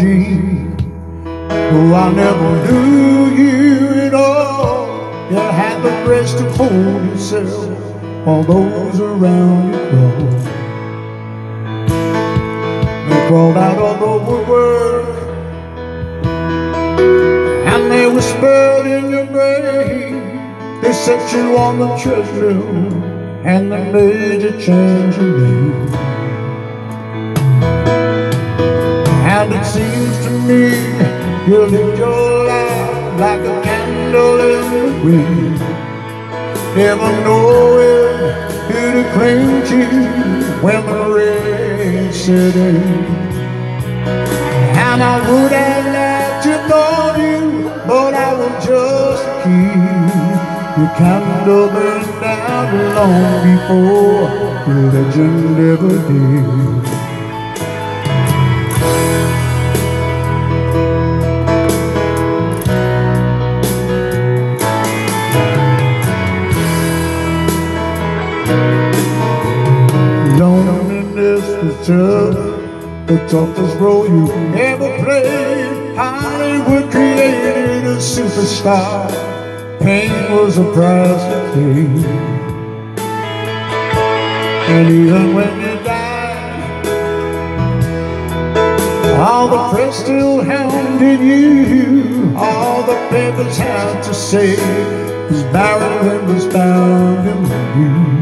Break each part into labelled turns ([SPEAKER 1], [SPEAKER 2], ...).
[SPEAKER 1] Jean. Oh, I never knew you at all. You had the grace to hold yourself while those around you crawled. They crawled out of the woodwork and they whispered in your brain. They set you on the treadmill and they made you change your name. You lived your life like a candle in the wind, never knowing who to cling to when the rain set in. And I would have let you know you, but I will just keep your candle burned down long before legend ever did. Was tough, the toughest role you ever played. Hollywood created a superstar. Pain was a price to pay. And even when you died, all the press still hounded you. All the papers had to say was Barry was found in you.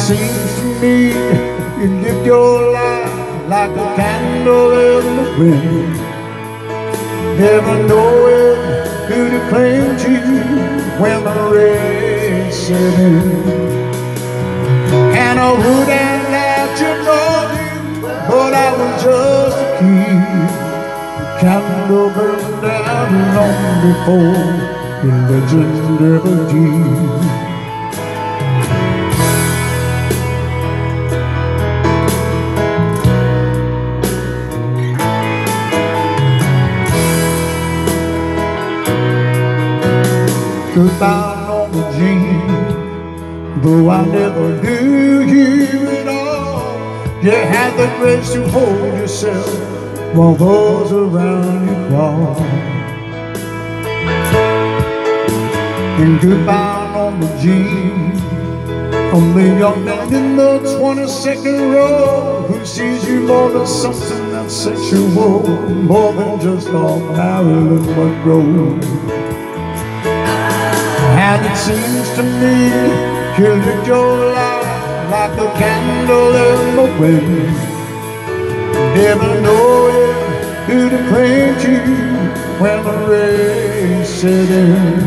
[SPEAKER 1] Seems to me you lived your life like a candle in the wind, never knowing who to cling to when the rain set in. And I would have let you know you, but I was just a kid. The candle burned down long before the legend ever did. Goodbye, Norma Jean. Though I never knew you at all, you had the grace to hold yourself while those around you fall. And goodbye, Norma Jean. From the young man in the 22nd row who sees you more than something that's sexual, more than just all Marilyn Monroe. And it seems to me you lived your life like a candle in the wind, never knowing who to cling to when the rain set in.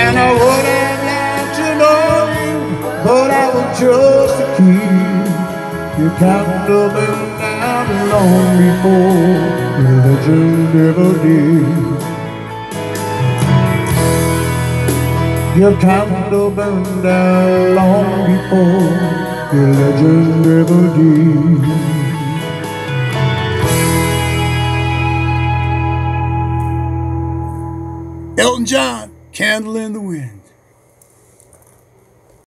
[SPEAKER 1] And I would have liked to know you, but I was just a kid. Your candle burned down long before the legend ever did. Your candle burned down long before your legend ever did.
[SPEAKER 2] Elton John, Candle in the Wind.